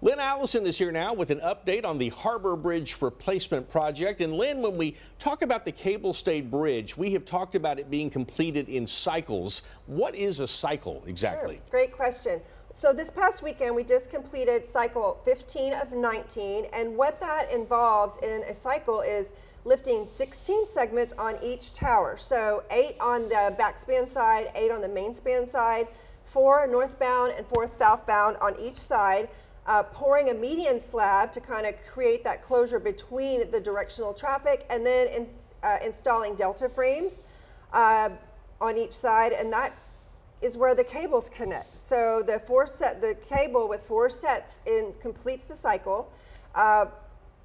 Lynn Allison is here now with an update on the Harbor Bridge replacement project. And Lynn, when we talk about the cable stayed bridge, we have talked about it being completed in cycles. What is a cycle exactly? Sure. Great question. So this past weekend, we just completed cycle 15 of 19. And what that involves in a cycle is lifting 16 segments on each tower. So eight on the backspan side, eight on the main span side, four northbound and four southbound on each side uh, pouring a median slab to kind of create that closure between the directional traffic, and then in, uh, installing delta frames uh, on each side, and that is where the cables connect. So the four set, the cable with four sets in completes the cycle.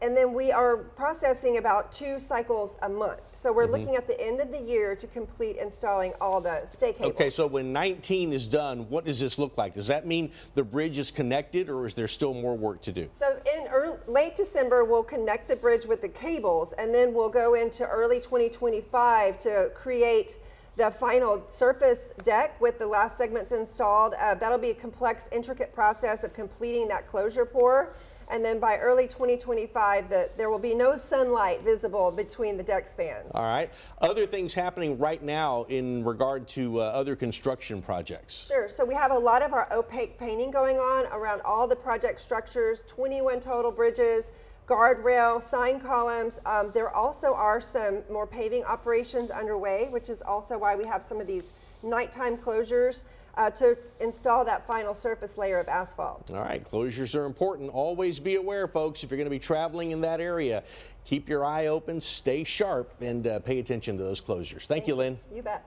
And then we are processing about two cycles a month. So we're mm -hmm. looking at the end of the year to complete installing all the stay cables. Okay, so when 19 is done, what does this look like? Does that mean the bridge is connected or is there still more work to do? So in early, late December, we'll connect the bridge with the cables and then we'll go into early 2025 to create the final surface deck with the last segments installed. Uh, that'll be a complex, intricate process of completing that closure pour and then by early 2025, the, there will be no sunlight visible between the deck spans. All right. Other things happening right now in regard to uh, other construction projects? Sure. So we have a lot of our opaque painting going on around all the project structures, 21 total bridges, guardrail, sign columns. Um, there also are some more paving operations underway, which is also why we have some of these nighttime closures uh, to install that final surface layer of asphalt. All right, closures are important. Always be aware, folks, if you're going to be traveling in that area, keep your eye open, stay sharp, and uh, pay attention to those closures. Thank, Thank you, Lynn. You bet.